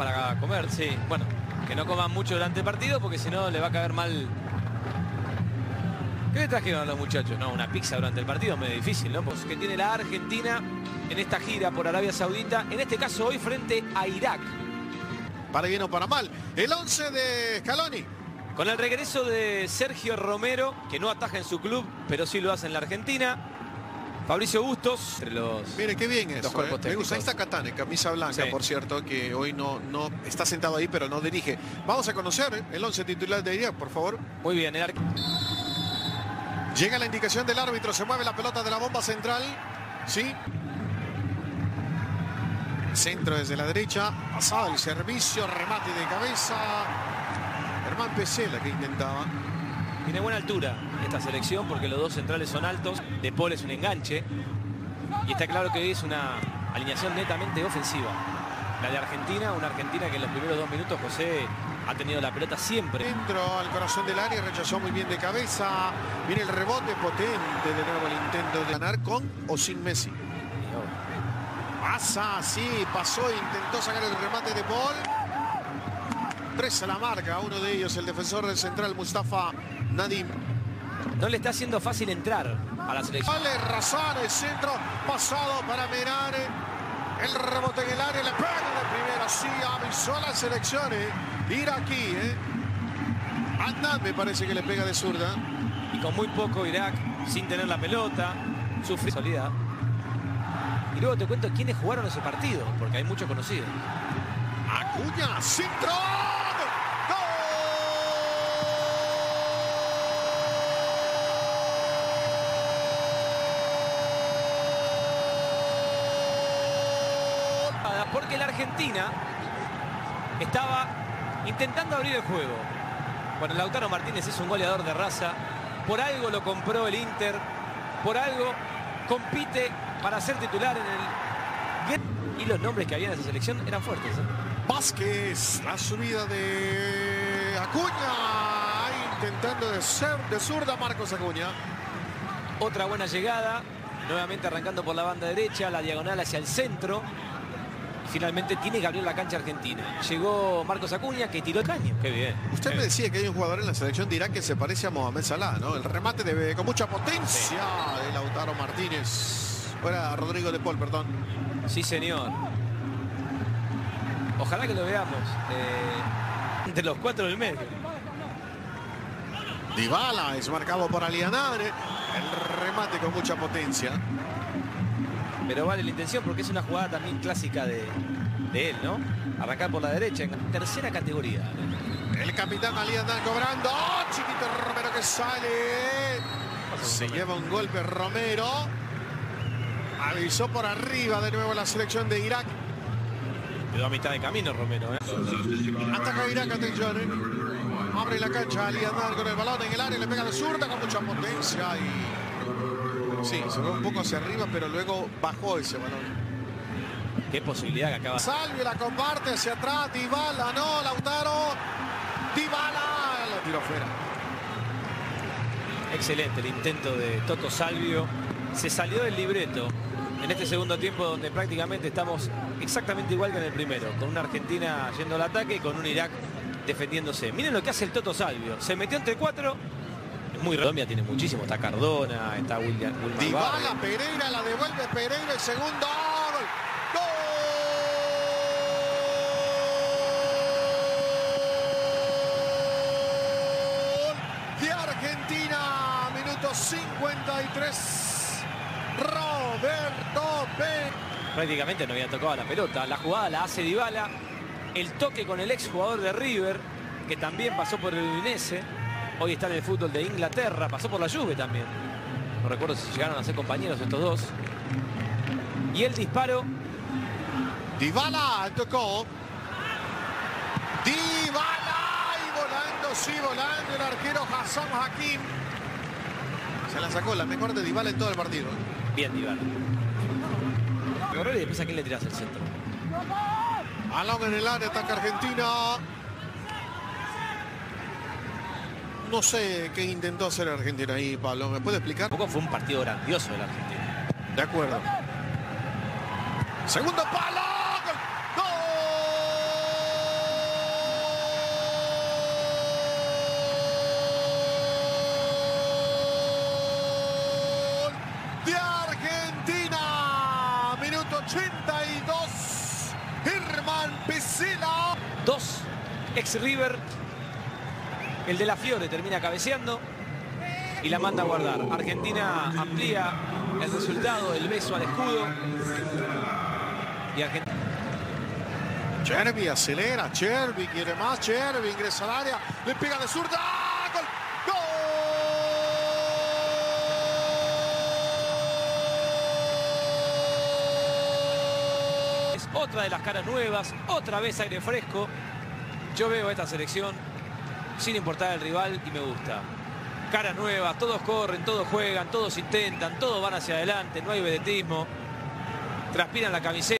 Para comer, sí. Bueno, que no coman mucho durante el partido porque si no le va a caer mal. ¿Qué le trajeron a los muchachos? No, una pizza durante el partido, medio difícil, ¿no? Pues que tiene la Argentina en esta gira por Arabia Saudita, en este caso hoy frente a Irak. Para bien o para mal. El 11 de Scaloni. Con el regreso de Sergio Romero, que no ataja en su club, pero sí lo hace en la Argentina. Fabricio Bustos, entre los, Mire, qué bien eso. eh. Me gusta. Ahí está Catán, en camisa blanca, Sí. por cierto, que hoy no, no está sentado ahí, pero no dirige. Vamos a conocer eh, el 11 titular de Irak, por favor. Muy bien, el ar- Llega la indicación del árbitro, se mueve la pelota de la bomba central. Sí. Centro desde la derecha. Pasado el servicio, remate de cabeza. Germán Pesela que intentaba. Tiene buena altura esta selección porque los dos centrales son altos. De Paul es un enganche. Y está claro que hoy es una alineación netamente ofensiva. La de Argentina, una Argentina que en los primeros dos minutos José ha tenido la pelota siempre. Dentro al corazón del área, rechazó muy bien de cabeza. Viene el rebote potente de nuevo el intento de ganar con o sin Messi. Pasa, sí, pasó, intentó sacar el remate de Paul. Tres a la marca, uno de ellos, el defensor del central, Mustafa Nadim. No le está haciendo fácil entrar a la selección. Vale, Razar, el centro, pasado para Menare. El rebote en el área, le pega de primera, sí, avisó a la selección, eh. Ir aquí, eh. Adnan me parece que le pega de zurda. Y con muy poco Irak, sin tener la pelota, sufre soledad. Y luego te cuento quiénes jugaron ese partido, porque hay muchos conocidos. Acuña, centro. Porque la Argentina estaba intentando abrir el juego. Bueno, Lautaro Martínez es un goleador de raza. Por algo lo compró el Inter. Por algo compite para ser titular en el... Y los nombres que había en esa selección eran fuertes. ¿eh? Vázquez, la subida de Acuña. Ahí intentando de ser de zurda Marcos Acuña. Otra buena llegada. Nuevamente arrancando por la banda derecha, la diagonal hacia el centro. Finalmente tiene que abrir la cancha argentina. Llegó Marcos Acuña que tiró el caño. Qué bien. Usted me decía que hay un jugador en la selección de Irak que se parece a Mohamed Salah, ¿no? El remate de, con mucha potencia de Lautaro Martínez. Fuera Rodrigo de Paul, perdón. Sí, señor. Ojalá que lo veamos eh, entre los cuatro del medio. Dybala es marcado por Alianare. El remate con mucha potencia. Pero vale la intención porque es una jugada también clásica de, de él, ¿no? Arrancar por la derecha en tercera categoría. El capitán Alianare cobrando. ¡Oh, chiquito Romero que sale! Se lleva un golpe Romero. Avisó por arriba de nuevo la selección de Irak. Quedó a mitad de camino Romero, ¿eh? Ataca Irak, atención. ¿eh? Abre la cancha Alianare con el balón en el área. Le pega de zurda con mucha potencia. Y... Sí, se fue un poco hacia arriba, pero luego bajó ese balón. Qué posibilidad que acaba. Salve la comparte hacia atrás. Dybala, no, Lautaro. Dybala. Lo tiró fuera. Excelente el intento de Toto Salvio. Se salió del libreto en este segundo tiempo donde prácticamente estamos exactamente igual que en el primero. Con una Argentina yendo al ataque y con un Irak defendiéndose. Miren lo que hace el Toto Salvio. Se metió entre cuatro. Muy Colombia tiene muchísimo. Está Cardona, está William. Barrios. Pereira, la devuelve Pereira, el segundo gol. Gol de Argentina, minuto 53. Roberto Pérez. Prácticamente no había tocado la pelota. La jugada la hace Dybala. El toque con el ex jugador de River, que también pasó por el Udinese. Hoy está en el fútbol de Inglaterra. Pasó por la Juve también. No recuerdo si llegaron a ser compañeros estos dos. Y el disparo Dybala tocó. Dybala y volando, sí, volando el arquero Hassan Hakim. Se la sacó la mejor de Dybala en todo el partido. Bien, Dybala. Correr y después a quién le tirás el centro. Balón en el área, ataca Argentina. No sé qué intentó hacer Argentina ahí, Pablo. ¿Me puede explicar? Poco fue un partido grandioso de la Argentina. De acuerdo. Segundo palo. ¡Gol! De Argentina. Minuto 82. Herman Piscila. Dos. Ex River el de la Fiore termina cabeceando y la manda a guardar. Argentina amplía el resultado, el beso al escudo. Y Argentina. Cherby acelera, Cherby quiere más, Cherby ingresa al área, le pega de zurda, ¡Gol! ¡Gol! Es otra de las caras nuevas, otra vez aire fresco. Yo veo esta selección sin importar el rival y me gusta. Caras nuevas, todos corren, todos juegan, todos intentan, todos van hacia adelante, no hay vedetismo. Transpiran la camiseta.